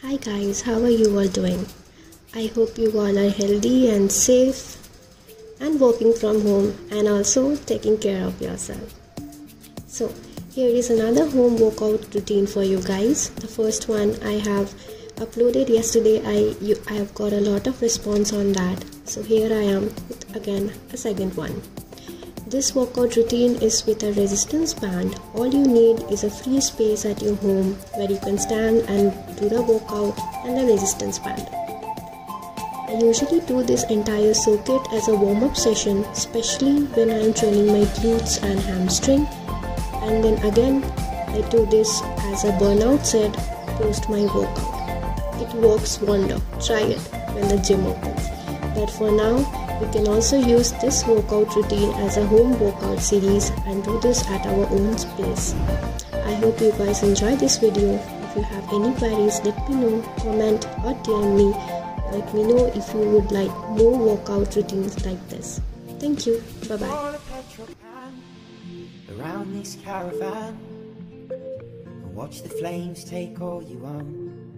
Hi guys, how are you all doing? I hope you all are healthy and safe and working from home and also taking care of yourself. So, here is another home workout routine for you guys. The first one I have uploaded yesterday. I you, I have got a lot of response on that. So here I am with again a second one. This workout routine is with a resistance band. All you need is a free space at your home where you can stand and do the workout and the resistance band. I usually do this entire circuit as a warm up session, especially when I am training my glutes and hamstring. And then again, I do this as a burnout set post my workout. It works wonder. Try it when the gym opens. But for now, we can also use this workout routine as a home workout series and do this at our own space. I hope you guys enjoy this video. If you have any queries, let me know, comment or DM me. Let me know if you would like more workout routines like this. Thank you. Bye bye. Around this caravan and watch the flames take all you own.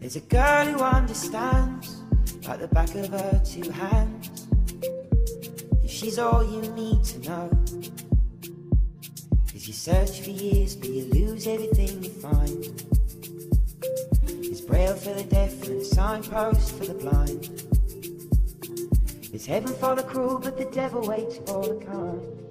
There's a girl who understands like the back of her two hands. If she's all you need to know. Cause you search for years, but you lose everything you find. It's braille for the deaf and a signpost for the blind. It's heaven for the cruel, but the devil waits for the kind.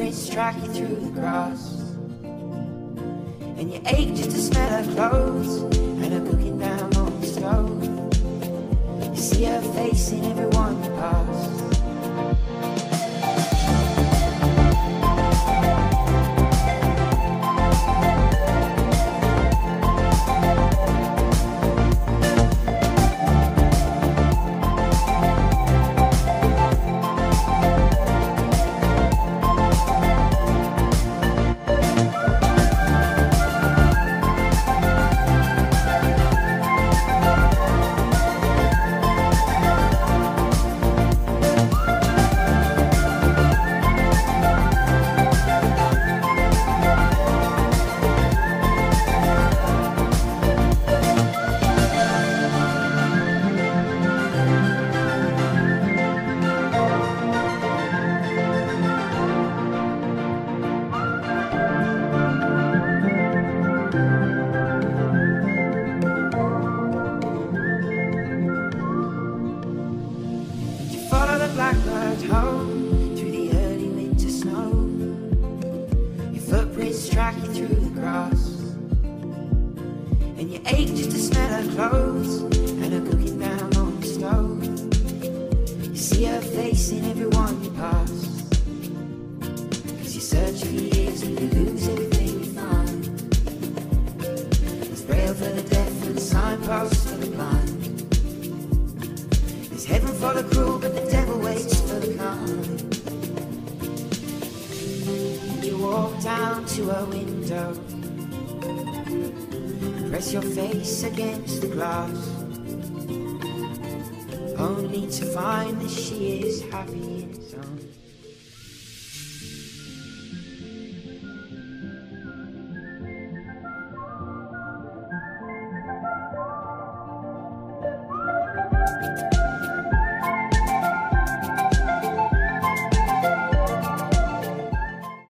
Footprints track you through the grass. And you ache just to smell her clothes and her cooking down on the stove. You see her face in everyone snow. Your footprints track you through the grass. And you ache just to smell her clothes and her cooking down on the stove. You see her face in everyone you pass. Cause you search for years and you lose everything you find. There's braille for the deaf and signposts for the blind. There's heaven for the cruel, but the devil waits for the kind. Walk down to her window, press your face against the glass, only to find that she is happy in arms.